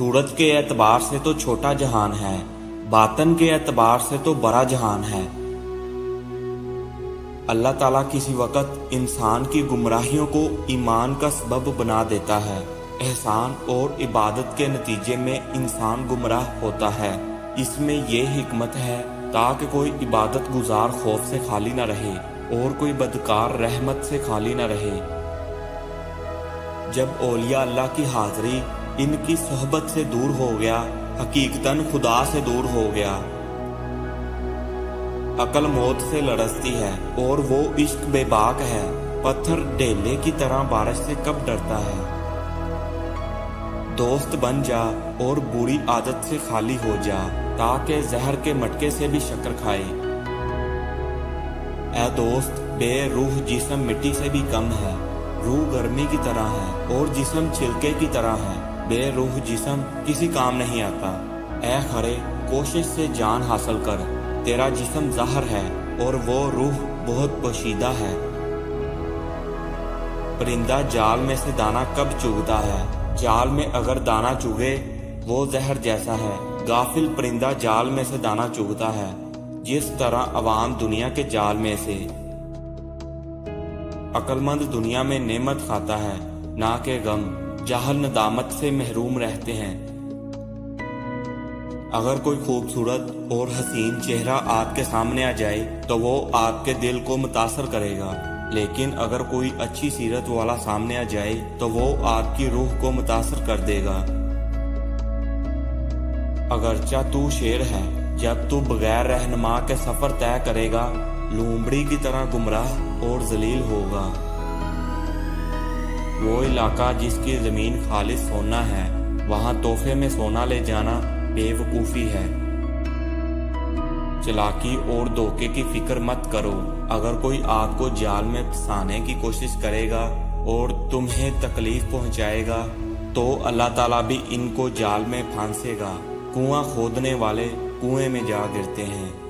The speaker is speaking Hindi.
सूरत के एतबार से तो छोटा जहान है, बातन के एतबार से तो बड़ा जहान है। अल्लाह ताला किसी वक़्त इंसान की गुमराहियों को ईमान का सबब बना देता है। एहसान और इबादत के नतीजे में इंसान गुमराह होता है। इसमें यह हिकमत है, ताकि कोई इबादत गुजार खौफ से खाली न रहे और कोई बदकार रहमत से खाली न रहे। जब ओलिया अल्लाह की हाजिरी इनकी सोहबत से दूर हो गया, हकीकतन खुदा से दूर हो गया। अकल मौत से लड़सती है और वो इश्क बेबाक है, पत्थर ढेले की तरह बारिश से कब डरता है। दोस्त बन जा और बुरी आदत से खाली हो जा, ताकि जहर के मटके से भी शक्कर खाए। ए दोस्त, बेरूह जिसम मिट्टी से भी कम है, रूह गर्मी की तरह है और जिसम छिलके की तरह है। बेरूह जिसम किसी काम नहीं आता। ए खरे कोशिश से जान हासिल कर। तेरा जिसम जहर है और वो रूह बहुत पोशीदा है। परिंदा जाल में से दाना कब चुगता है? जाल में अगर दाना चुगे, वो जहर जैसा है। गाफिल परिंदा जाल में से दाना चुगता है, जिस तरह अवाम दुनिया के जाल में से। अक्लमंद दुनिया में नेमत खाता है, ना के गम। जाहल नदामत से महरूम रहते हैं। अगर कोई खूबसूरत और हसीन चेहरा आपके सामने आ जाए तो वो आपके दिल को मुतासर करेगा। लेकिन अगर कोई अच्छी सीरत वाला सामने आ जाए तो वो आपकी रूह को मुतासर कर देगा। अगरचा तू शेर है, जब तू बगैर रहनमा के सफ़र तय करेगा, लूमड़ी की तरह गुमराह और जलील होगा। वो इलाका जिसकी ज़मीन खालिश सोना है, वहाँ तोहफे में सोना ले जाना बेवकूफ़ी है। चलाकी और धोखे की फ़िक्र मत करो, अगर कोई आपको जाल में फंसाने की कोशिश करेगा और तुम्हें तकलीफ़ पहुंचाएगा तो अल्लाह ताला भी इनको जाल में फांसेगा। कुआँ खोदने वाले कुएँ में जा गिरते हैं।